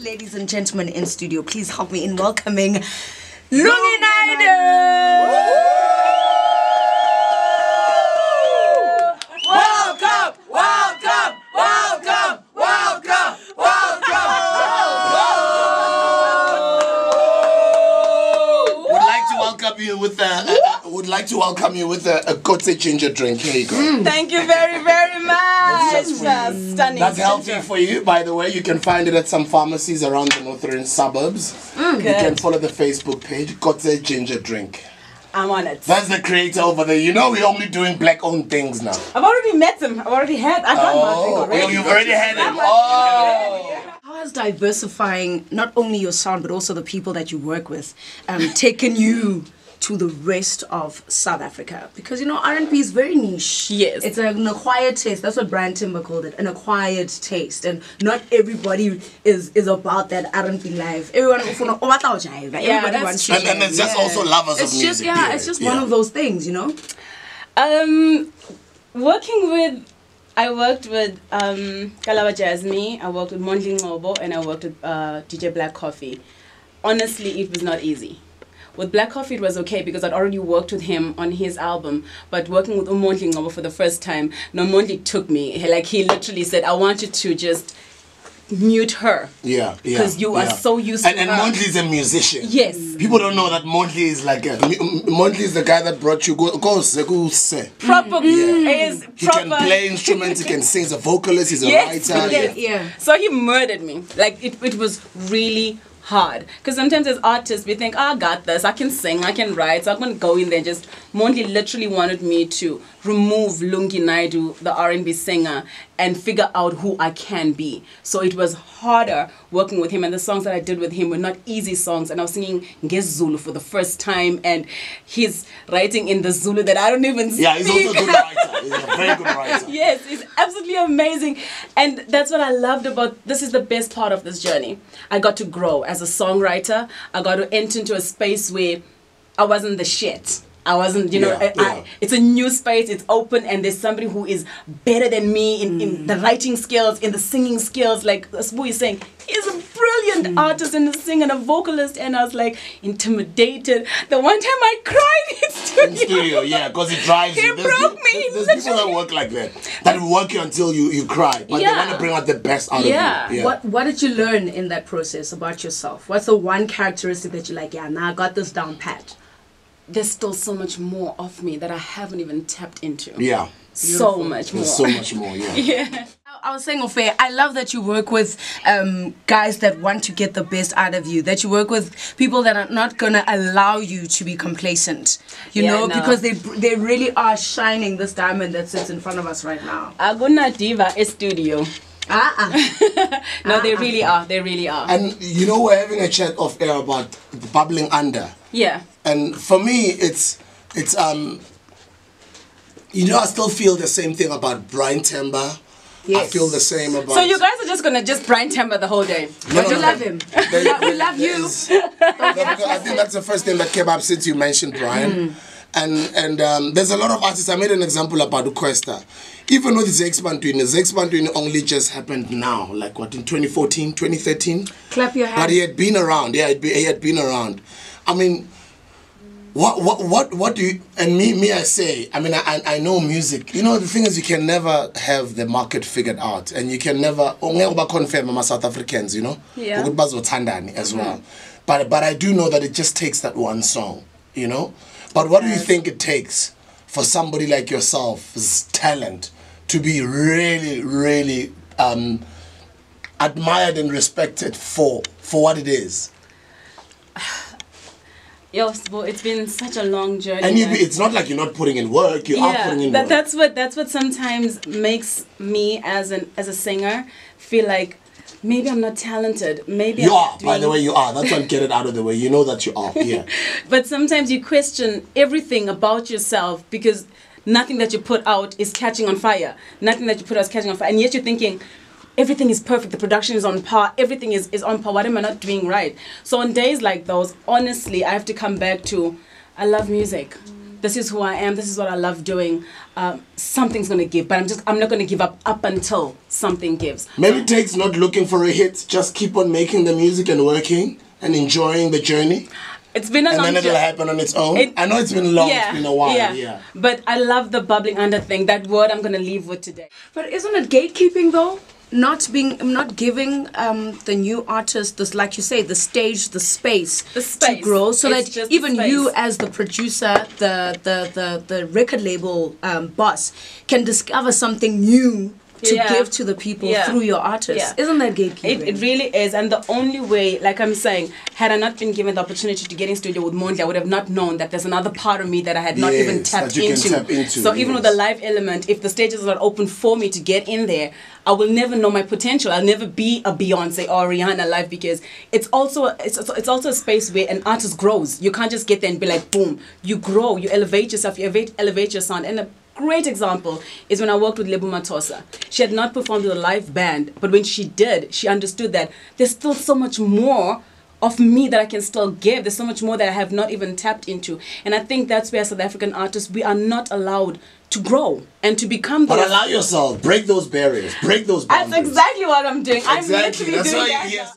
ladies and gentlemen in studio, please help me in welcoming Lungi Naidoo. Welcome, welcome, welcome, welcome, welcome. Would like to welcome you with a, uh, would like to welcome you with a, a Kotze ginger drink. Here you go. Thank you very, very much. just for Uh, you. Stunning. That's healthy ginger. for you, by the way. You can find it at some pharmacies around the northern suburbs. You can follow the Facebook page, Kotze Ginger Drink. I'm on it. That's the creator over there. You know we're only doing black-owned things now. I've already met him. I've already had. I've had my drink Oh, already. you've already had him. Oh. How has diversifying not only your sound but also the people that you work with um, taken you to the rest of South Africa? Because you know R&B is very niche. Yes. it's an acquired taste. That's what Brian Temba called it, an acquired taste, and not everybody is is about that R&B life. Everyone, ufuna- oh, batla ho jive. everybody that's wants true. to. And, and it's just Yeah. also lovers It's of just music. yeah, period. it's just Yeah. one of those things, you know. Um, working with, I worked with um, Kalawa Jazmee, I worked with Mondli Ngcobo, and I worked with uh, DJ Black Coffee. Honestly, it was not easy. With Black Coffee, it was okay because I'd already worked with him on his album. But working with Umondli Ngcobo for the first time, Nomondli took me. Like, he literally said, I want you to just mute her. Yeah, yeah. 'Cause you are yeah. so used and, to And her. Is a musician. Yes. People don't know that Mondli is like a. Is the guy that brought you. Go, go, go. Proper mm-hmm. is He proper. can play instruments. He can sing. He's a vocalist. He's a Yes, writer. yes. Yeah. So he murdered me. Like it, it was really hard. Because sometimes as artists we think, oh, I got this, I can sing, I can write, so I'm gonna go in there just Mondi literally wanted me to remove Lungi Naidoo, the R&B singer, and figure out who I can be. So it was harder working with him and the songs that I did with him were not easy songs and I was singing Ngezulu for the first time and he's writing in the Zulu that I don't even Yeah, he's also a good writer. He's a very good writer. yes, it's absolutely amazing. And that's what I loved about this is the best part of this journey. I got to grow as a songwriter. I got to enter into a space where I wasn't the shit. I wasn't, you know, Yeah, I, I, it's a new space, it's open, and there's somebody who is better than me in, in mm. the writing skills, in the singing skills. Like Sbu is saying, he's a brilliant artist and a singer and a vocalist, and I was like intimidated. The one time I cried in studio. In studio, yeah, because it drives He you. There's, broke me, There's people that literally. work like that. That will work you until you, you cry. But they want to bring out the best out Yeah. of you. Yeah. What What did you learn in that process about yourself? What's the one characteristic that you're like, yeah, now I got this down pat? there's still so much more of me that I haven't even tapped into. Yeah. So much more. There's so much more, yeah. yeah. I- I was saying, Ofe, I love that you work with um, guys that want to get the best out of you. That you work with people that are not gonna allow you to be complacent. You Yeah, know, no. because they they really are shining this diamond that sits in front of us right now. Aguna Diva is studio. Ah, ah. No, they really are. They really are. And you know, we're having a chat off air about bubbling under. yeah. and for me it's it's um you know i still feel the same thing about brian temba i feel the same about So you guys are just gonna just Brian Temba the whole day. No, no, we no, love him. We love you. there's- No, because i think that's the first thing that came up since you mentioned brian and and um, there's a lot of artists i made an example about Uquesta. even with Zakes Bantwini, Zakes Bantwini only just happened now, like what, in 2014, 2013? Clap your hands. But he had been around. Yeah, be, he had been around. I mean, what what what what do you and me me I say? I mean, I I know music. You know, the thing is, you can never have the market figured out, and you can never ungeke confirm ama South Africans. You know, Yeah. ukuthi bazothandani as well. But but I do know that it just takes that one song. You know, but what do you think it takes for somebody like yourself's talent to be really really um, admired and respected for for what it is? Yo, Sbo, it's been such a long journey. And you, it's not like you're not putting in work. You are putting in that, work. that's what that's what sometimes makes me as an as a singer feel like maybe I'm not talented. Maybe you I'm are, by the way, you are. That's why get it out of the way. You know that you are. Yeah. But sometimes you question everything about yourself because nothing that you put out is catching on fire. Nothing that you put out is catching on fire. And yet you're thinking, everything is perfect. The production is on par. Everything is, is on par. What am I not doing right? So on days like those, honestly, I have to come back to I love music. this is who I am, this is what I love doing, um, something's gonna give. But I'm just I'm not gonna give up up until something gives. Maybe it takes not looking for a hit, just keep on making the music and working and enjoying the journey. It's been a And long then it'll journey. happen on its own. It- I know it's been long, it's been a while, yeah. But I love the bubbling under thing. That word I'm gonna leave with today. But isn't it gatekeeping though? Not being, not giving um, the new artist this, like you say, the stage, the space, The space. to grow, so It's that even you, as the producer, the the the, the record label um, boss, can discover something new to Yeah. give to the people Yeah. through your artist. Yeah. Isn't that gatekeeping? It, it really is, and the only way, like I'm saying, had I not been given the opportunity to get in studio with Mondi, I would have not known that there's another part of me that I had not even tapped that you can into. tap into, So even with the live element, if the stages are not open for me to get in there, I will never know my potential. I'll never be a Beyonce or Rihanna live because it's also it's it's also a space where an artist grows. You can't just get there and be like boom. You grow. You elevate yourself. You elevate elevate your sound. And a great example is when I worked with Lebo Mathosa. She had not performed with a live band, but when she did, she understood that there's still so much more of me that I can still give. There's so much more that I have not even tapped into. And I think that's where South African artists we are not allowed to grow and to become But allow yourself, break those barriers, break those That's exactly what I'm doing. I'm Exactly. literally That's doing that. yes.